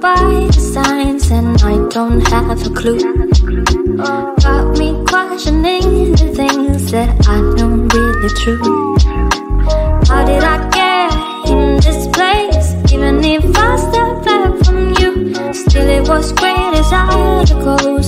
by the signs and I don't have a clue. Got me questioning the things that I know really true. How did I get in this place? Even if I stepped back from you, still it was great as I could.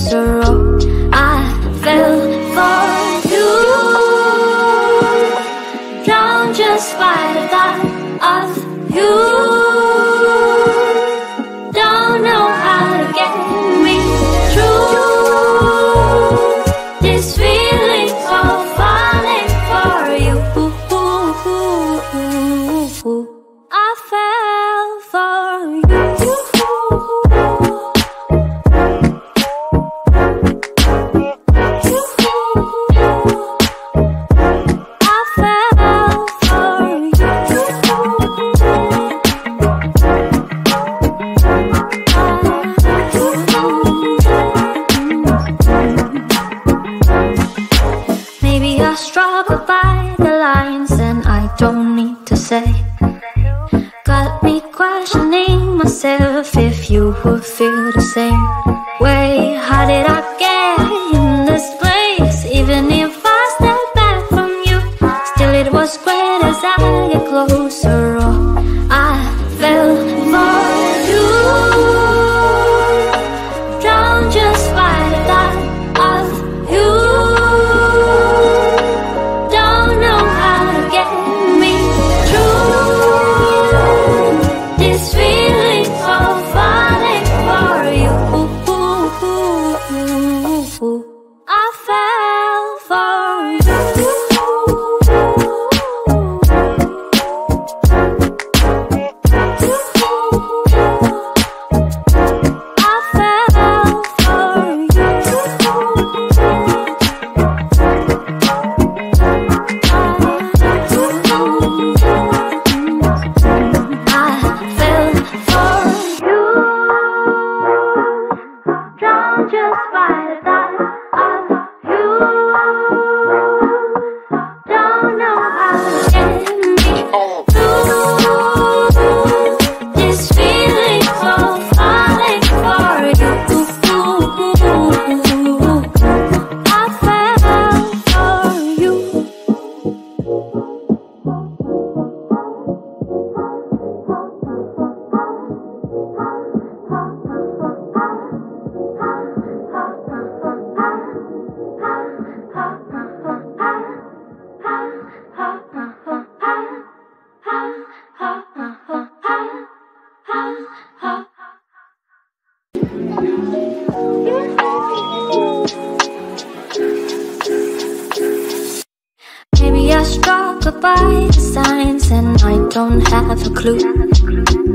the bright signs and I don't have a clue.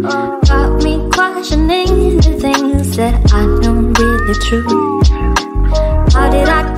Got me questioning the things that I know really true. How did I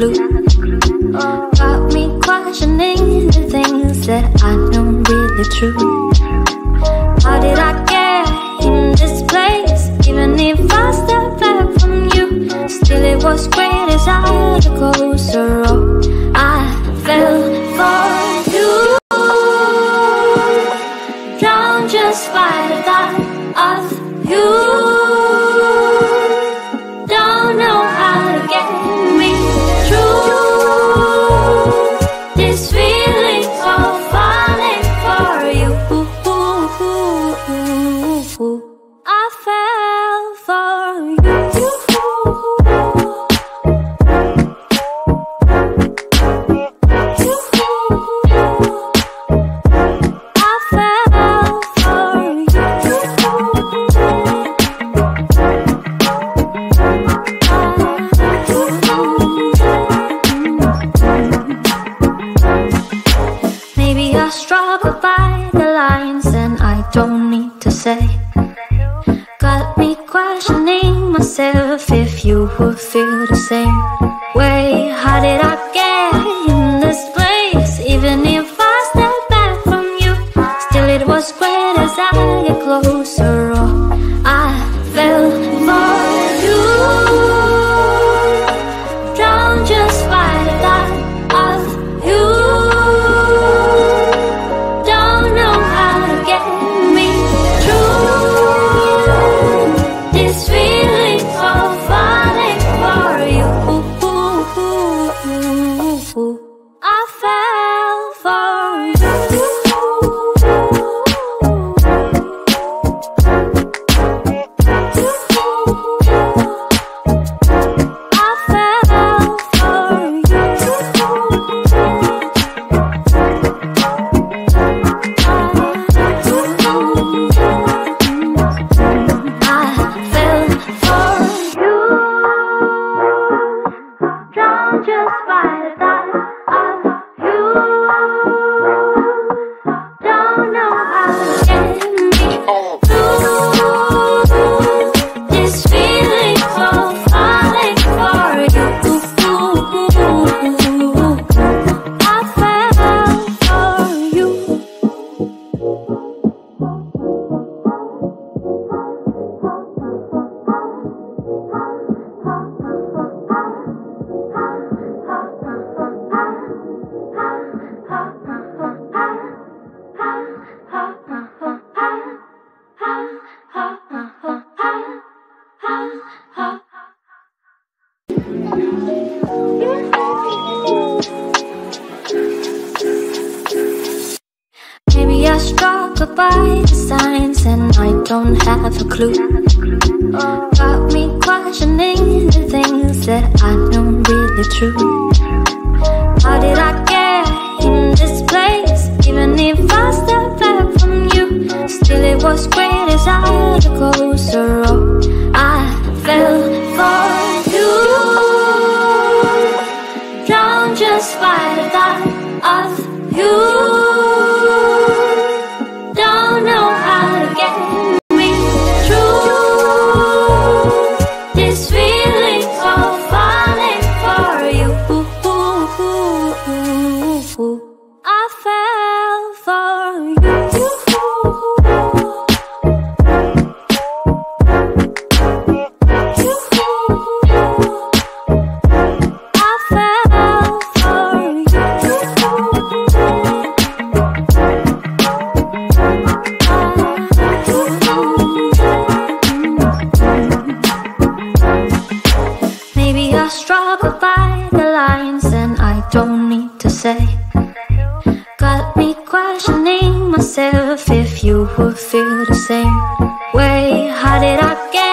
clue. Got me questioning the things that I know really true. How did I get in this place? Even if I step back from you, still it was great as I got closer. covered by the lines, and I don't need to say. Got me questioning myself if you would feel the same way. How did I? You. questioning myself if you would feel the same way. How did I get?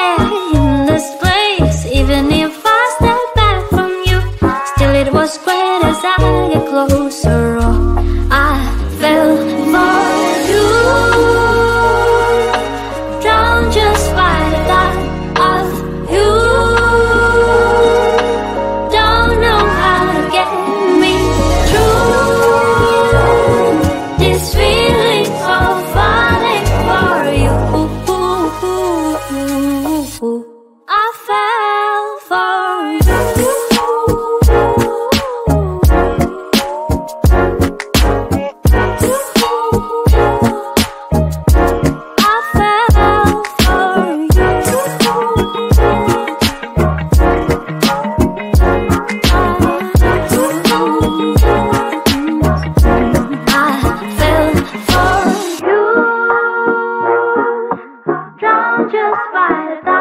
Spider.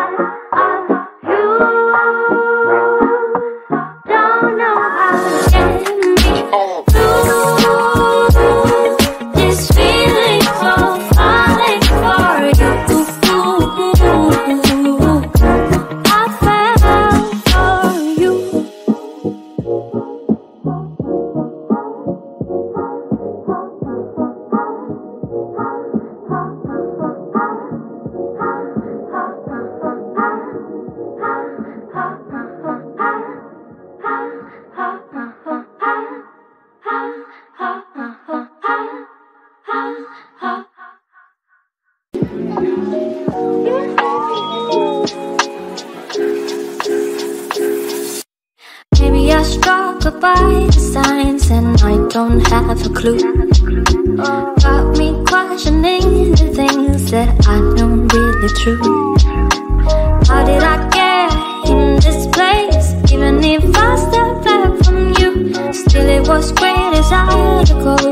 As I got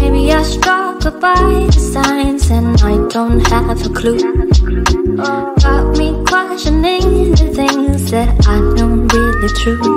Maybe I struggle by the signs and I don't have a clue. Got me questioning the things that I know really true.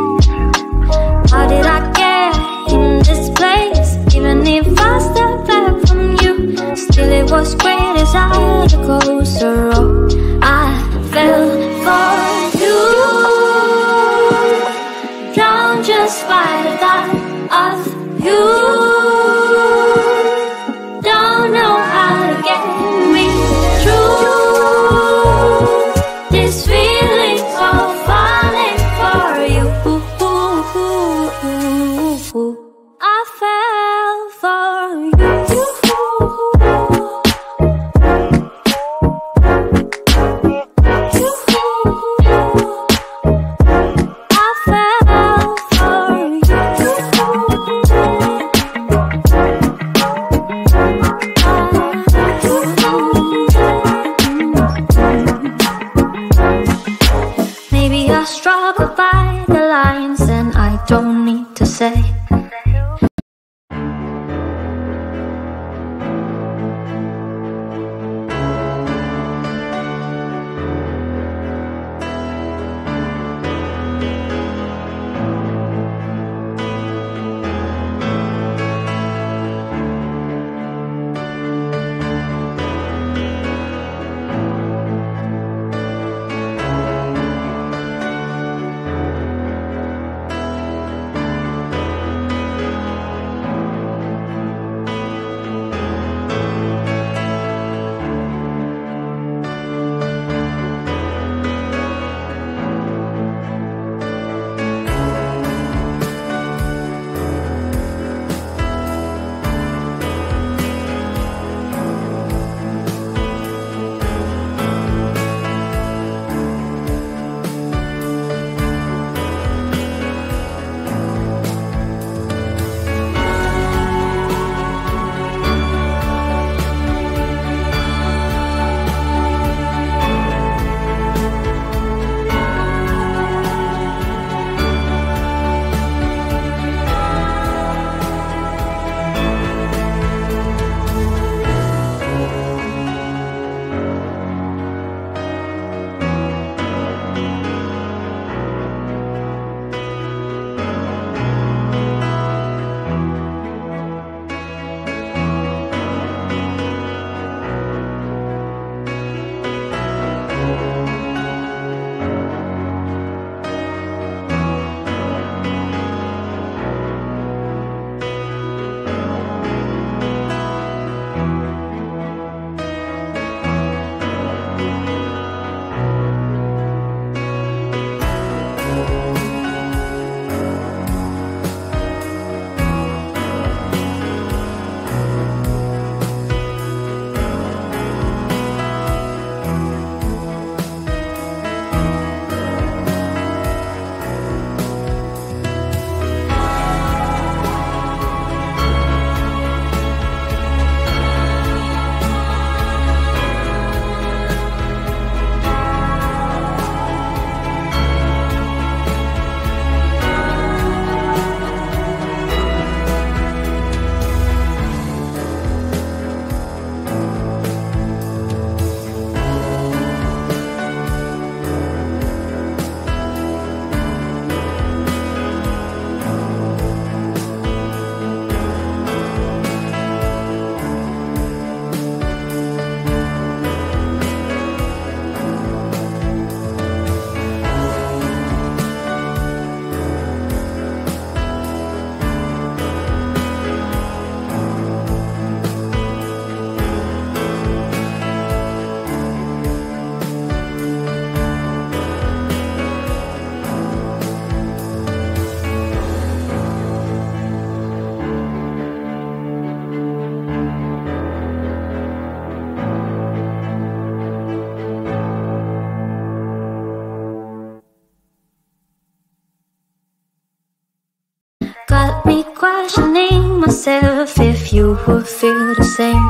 myself if you would feel the same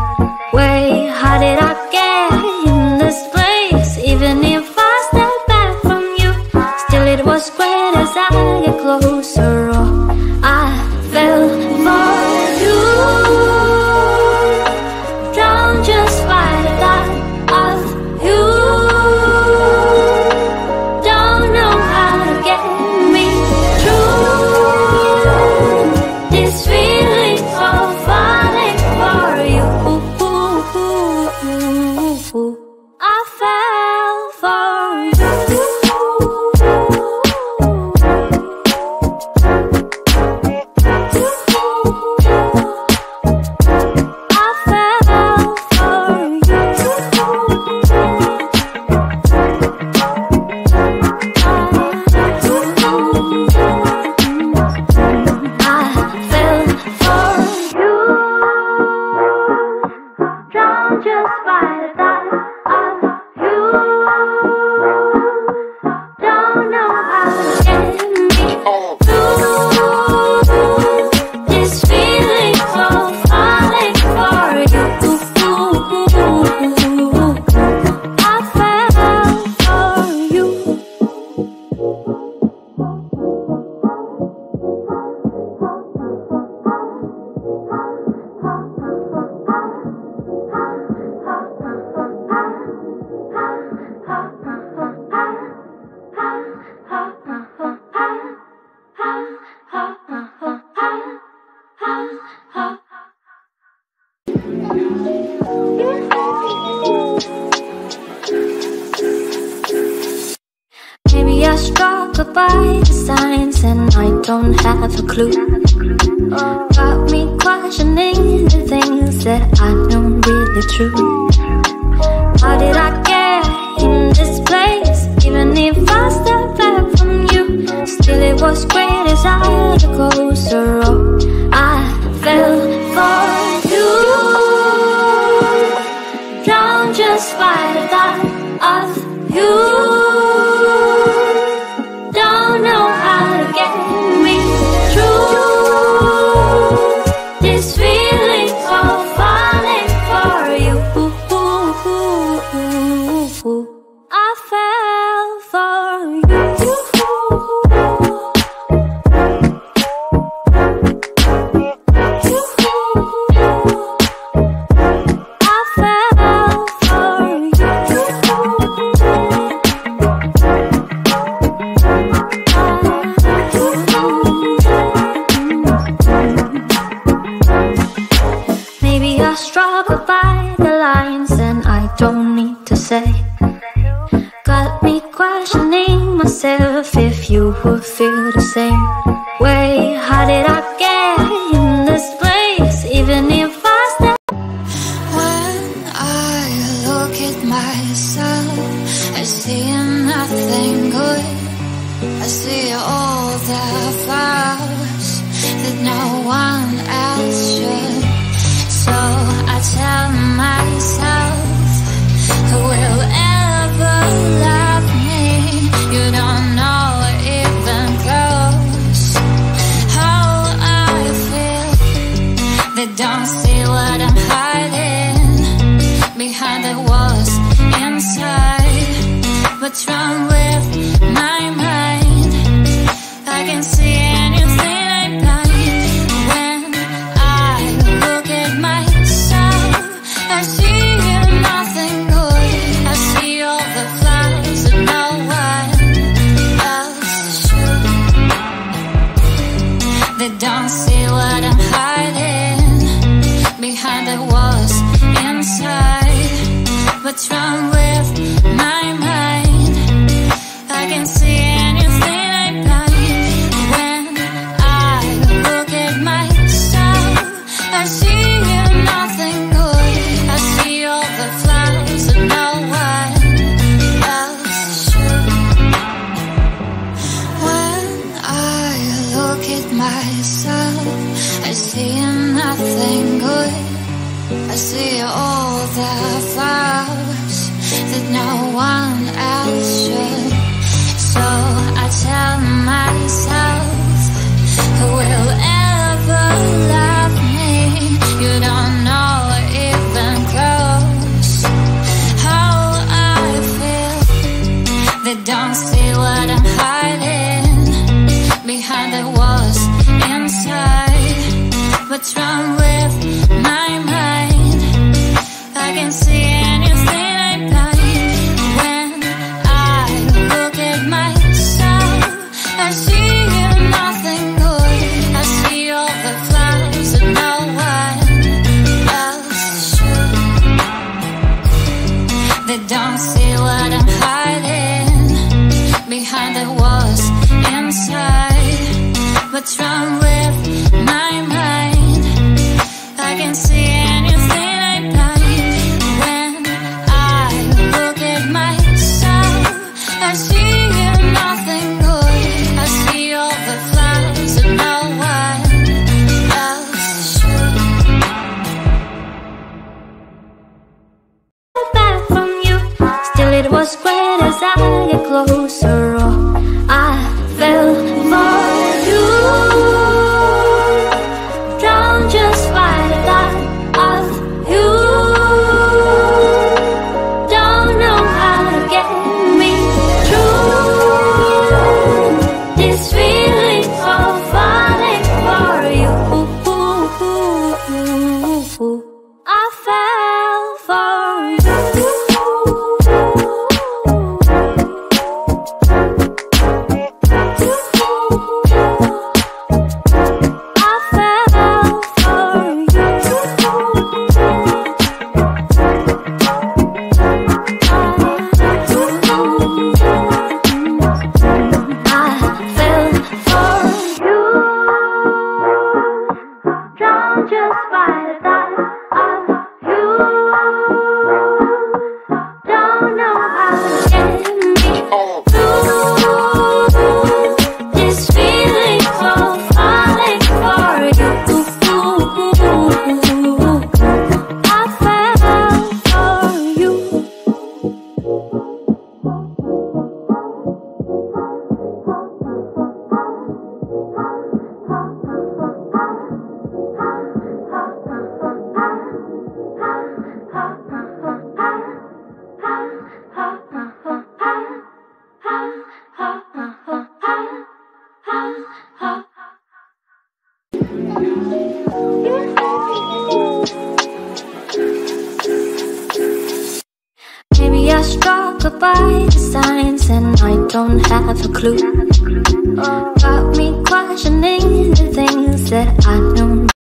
way. How did I? clue. They don't see what I'm hiding behind the walls inside. What's wrong with my mind? I can see it. what's wrong with my mind? I can see anything I When I look at myself I see nothing good. I see all the flaws and no one else When I look at myself I see nothing good. I see all the flowers that no one else should. So I tell myself, who will ever love?